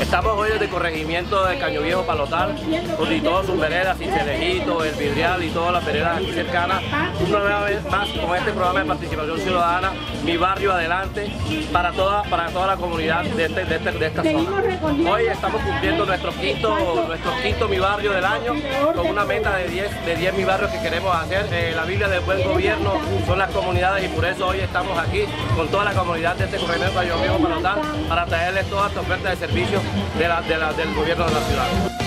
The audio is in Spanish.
Estamos hoy desde el corregimiento de Caño Viejo Palotal, y todas sus veredas, Cincelejito, El Vidrial y todas las veredas aquí cercanas. Una vez más con este programa de participación ciudadana, Mi Barrio Adelante, para toda, para toda la comunidad de, este, de, este, de esta zona. Hoy estamos cumpliendo nuestro quinto, nuestro quinto Mi Barrio del año, con una meta de 10, de 10 Mi Barrios que queremos hacer. Eh, la Biblia del buen gobierno son las comunidades y por eso hoy estamos aquí con toda la comunidad de este corregimiento de Caño Viejo Palotal para traerles toda esta oferta de servicios de la, del gobierno de la ciudad.